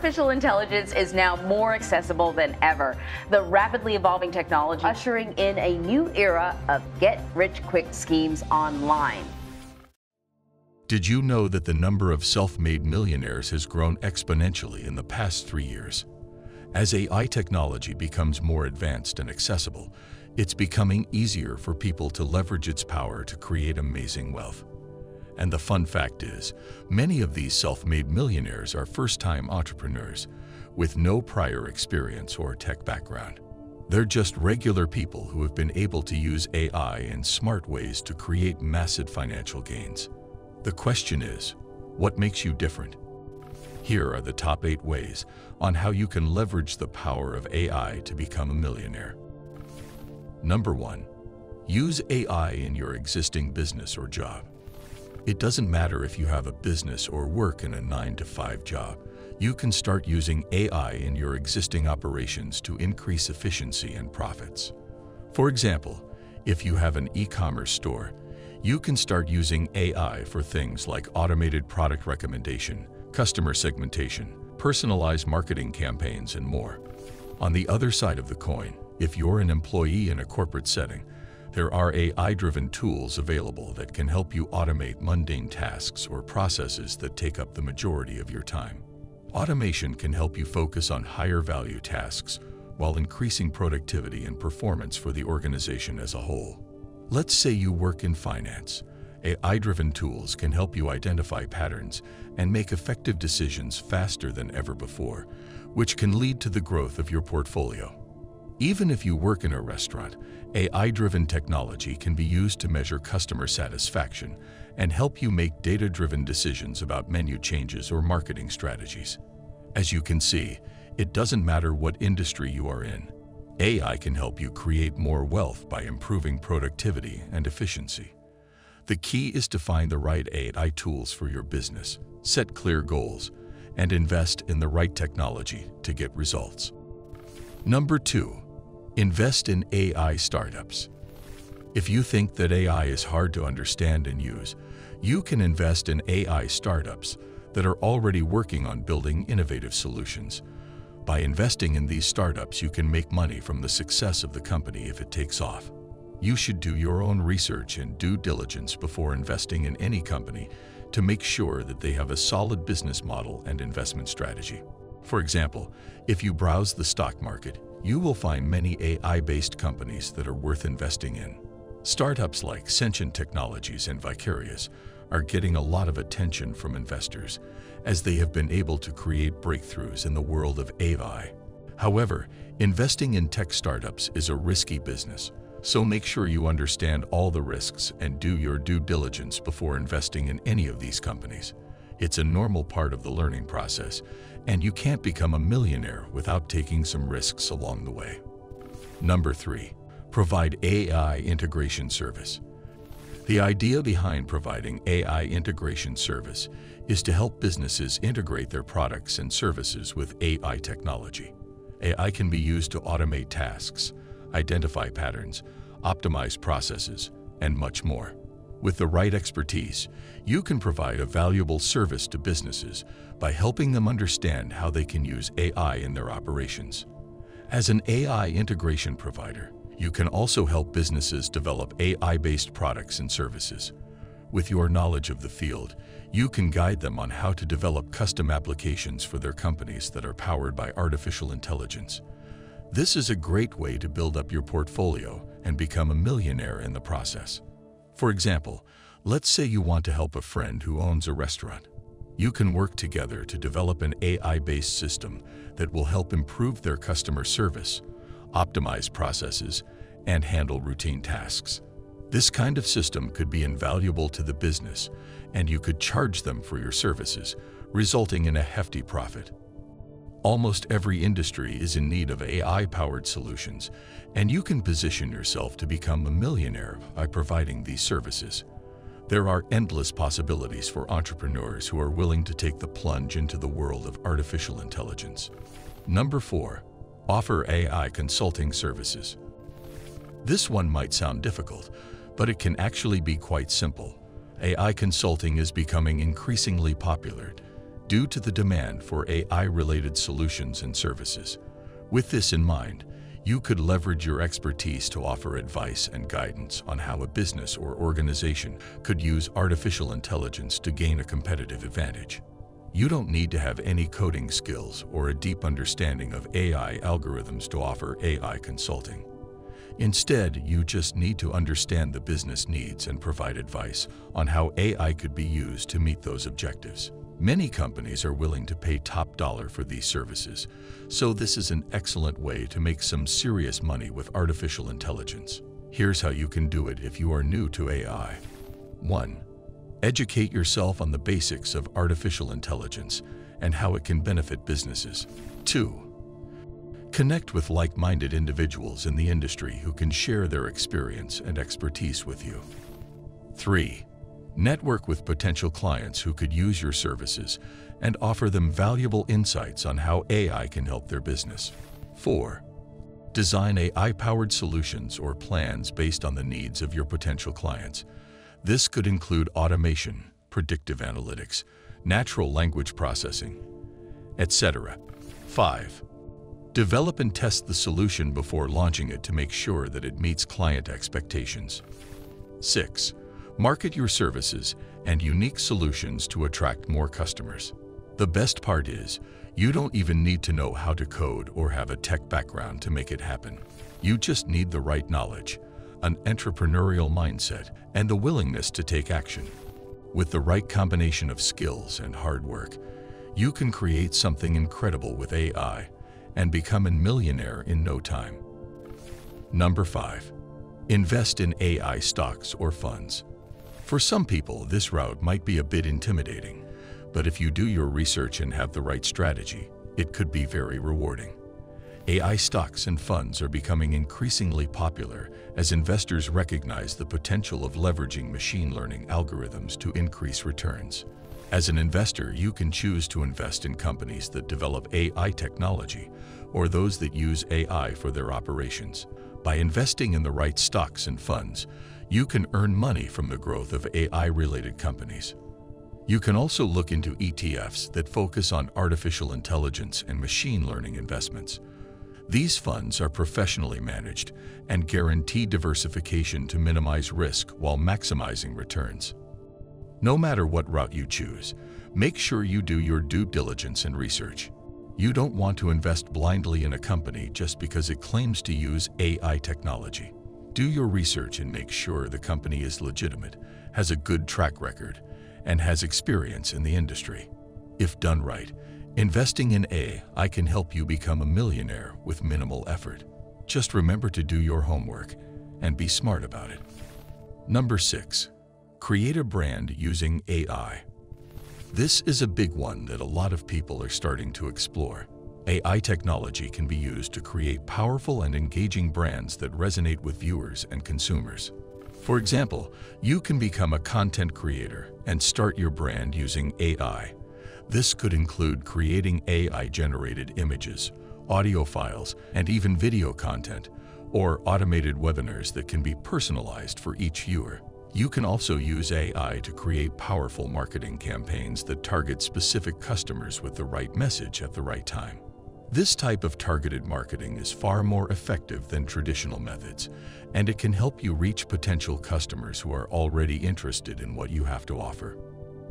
Artificial intelligence is now more accessible than ever. The rapidly evolving technology ushering in a new era of get rich quick schemes online. Did you know that the number of self-made millionaires has grown exponentially in the past three years? As AI technology becomes more advanced and accessible, it's becoming easier for people to leverage its power to create amazing wealth. And the fun fact is, many of these self-made millionaires are first-time entrepreneurs with no prior experience or tech background. They're just regular people who have been able to use AI in smart ways to create massive financial gains. The question is, what makes you different? Here are the top 8 ways on how you can leverage the power of AI to become a millionaire. Number 1. Use AI in your existing business or job. It doesn't matter if you have a business or work in a 9-to-5 job. You can start using AI in your existing operations to increase efficiency and profits. For example, if you have an e-commerce store, you can start using AI for things like automated product recommendation, customer segmentation, personalized marketing campaigns, and more. On the other side of the coin, if you're an employee in a corporate setting, there are AI-driven tools available that can help you automate mundane tasks or processes that take up the majority of your time. Automation can help you focus on higher-value tasks while increasing productivity and performance for the organization as a whole. Let's say you work in finance. AI-driven tools can help you identify patterns and make effective decisions faster than ever before, which can lead to the growth of your portfolio. Even if you work in a restaurant, AI-driven technology can be used to measure customer satisfaction and help you make data-driven decisions about menu changes or marketing strategies. As you can see, it doesn't matter what industry you are in. AI can help you create more wealth by improving productivity and efficiency. The key is to find the right AI tools for your business, set clear goals, and invest in the right technology to get results. Number 2. Invest in AI startups. If you think that AI is hard to understand and use, you can invest in AI startups that are already working on building innovative solutions. By investing in these startups, you can make money from the success of the company if it takes off. You should do your own research and due diligence before investing in any company to make sure that they have a solid business model and investment strategy. For example, if you browse the stock market, you will find many AI-based companies that are worth investing in. Startups like Sentient Technologies and Vicarious are getting a lot of attention from investors as they have been able to create breakthroughs in the world of AI. However, investing in tech startups is a risky business, so make sure you understand all the risks and do your due diligence before investing in any of these companies. It's a normal part of the learning process, and you can't become a millionaire without taking some risks along the way. Number 3. Provide AI integration service. The idea behind providing AI integration service is to help businesses integrate their products and services with AI technology. AI can be used to automate tasks, identify patterns, optimize processes, and much more. With the right expertise, you can provide a valuable service to businesses by helping them understand how they can use AI in their operations. As an AI integration provider, you can also help businesses develop AI-based products and services. With your knowledge of the field, you can guide them on how to develop custom applications for their companies that are powered by artificial intelligence. This is a great way to build up your portfolio and become a millionaire in the process. For example, let's say you want to help a friend who owns a restaurant. You can work together to develop an AI-based system that will help improve their customer service, optimize processes, and handle routine tasks. This kind of system could be invaluable to the business, and you could charge them for your services, resulting in a hefty profit. Almost every industry is in need of AI-powered solutions, and you can position yourself to become a millionaire by providing these services. There are endless possibilities for entrepreneurs who are willing to take the plunge into the world of artificial intelligence. Number 4. Offer AI consulting services. This one might sound difficult, but it can actually be quite simple. AI consulting is becoming increasingly popular due to the demand for AI-related solutions and services. With this in mind, you could leverage your expertise to offer advice and guidance on how a business or organization could use artificial intelligence to gain a competitive advantage. You don't need to have any coding skills or a deep understanding of AI algorithms to offer AI consulting. Instead, you just need to understand the business needs and provide advice on how AI could be used to meet those objectives. Many companies are willing to pay top dollar for these services, so this is an excellent way to make some serious money with artificial intelligence. Here's how you can do it if you are new to AI. 1. Educate yourself on the basics of artificial intelligence and how it can benefit businesses. 2. Connect with like-minded individuals in the industry who can share their experience and expertise with you. 3. Network with potential clients who could use your services and offer them valuable insights on how AI can help their business. 4. Design AI-powered solutions or plans based on the needs of your potential clients. This could include automation, predictive analytics, natural language processing, etc. 5. Develop and test the solution before launching it to make sure that it meets client expectations. 6. Market your services and unique solutions to attract more customers. The best part is, you don't even need to know how to code or have a tech background to make it happen. You just need the right knowledge, an entrepreneurial mindset, and the willingness to take action. With the right combination of skills and hard work, you can create something incredible with AI and become a millionaire in no time. Number 5. Invest in AI stocks or funds. For some people, this route might be a bit intimidating, but if you do your research and have the right strategy, it could be very rewarding. AI stocks and funds are becoming increasingly popular as investors recognize the potential of leveraging machine learning algorithms to increase returns. As an investor, you can choose to invest in companies that develop AI technology or those that use AI for their operations. By investing in the right stocks and funds, you can earn money from the growth of AI-related companies. You can also look into ETFs that focus on artificial intelligence and machine learning investments. These funds are professionally managed and guarantee diversification to minimize risk while maximizing returns. No matter what route you choose, make sure you do your due diligence and research. You don't want to invest blindly in a company just because it claims to use AI technology. Do your research and make sure the company is legitimate, has a good track record, and has experience in the industry. If done right, Investing in AI can help you become a millionaire with minimal effort. Just remember to do your homework and be smart about it. Number 6. Create a brand using AI. This is a big one that a lot of people are starting to explore. AI technology can be used to create powerful and engaging brands that resonate with viewers and consumers. For example, you can become a content creator and start your brand using AI. This could include creating AI-generated images, audio files, and even video content, or automated webinars that can be personalized for each viewer. You can also use AI to create powerful marketing campaigns that target specific customers with the right message at the right time. This type of targeted marketing is far more effective than traditional methods, and it can help you reach potential customers who are already interested in what you have to offer.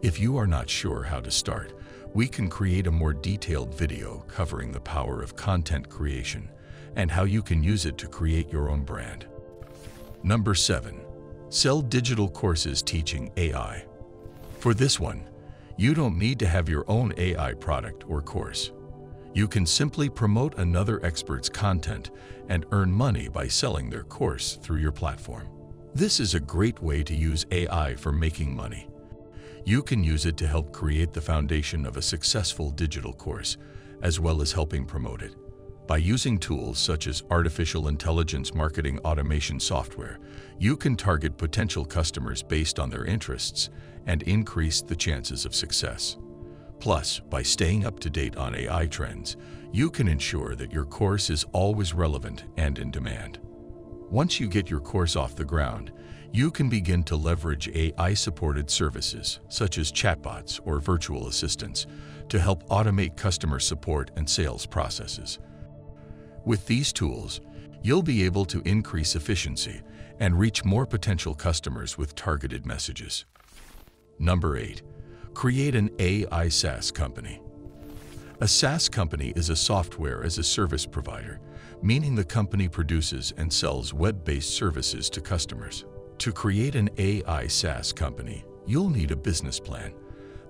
If you are not sure how to start, we can create a more detailed video covering the power of content creation and how you can use it to create your own brand. Number 7. Sell digital courses teaching AI. For this one, you don't need to have your own AI product or course. You can simply promote another expert's content and earn money by selling their course through your platform. This is a great way to use AI for making money you can use it to help create the foundation of a successful digital course, as well as helping promote it. By using tools such as artificial intelligence marketing automation software, you can target potential customers based on their interests and increase the chances of success. Plus, by staying up to date on AI trends, you can ensure that your course is always relevant and in demand. Once you get your course off the ground, you can begin to leverage AI-supported services, such as chatbots or virtual assistants, to help automate customer support and sales processes. With these tools, you'll be able to increase efficiency and reach more potential customers with targeted messages. Number 8. Create an AI SaaS company. A SaaS company is a software as a service provider, meaning the company produces and sells web-based services to customers. To create an AI SaaS company, you'll need a business plan,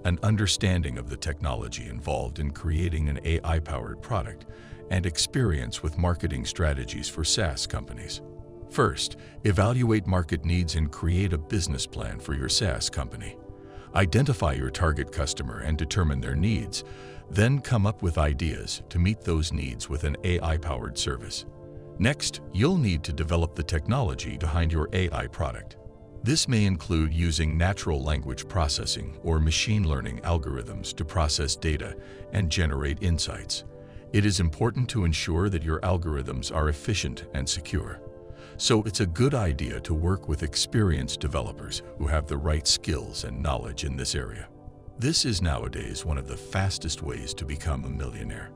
an understanding of the technology involved in creating an AI-powered product, and experience with marketing strategies for SaaS companies. First, evaluate market needs and create a business plan for your SaaS company. Identify your target customer and determine their needs, then come up with ideas to meet those needs with an AI-powered service. Next, you'll need to develop the technology behind your AI product. This may include using natural language processing or machine learning algorithms to process data and generate insights. It is important to ensure that your algorithms are efficient and secure. So it's a good idea to work with experienced developers who have the right skills and knowledge in this area. This is nowadays one of the fastest ways to become a millionaire.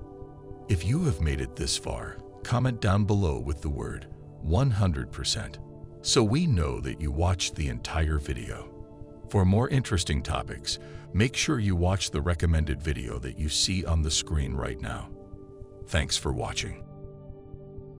If you have made it this far, comment down below with the word 100% so we know that you watched the entire video. For more interesting topics, make sure you watch the recommended video that you see on the screen right now. Thanks for watching.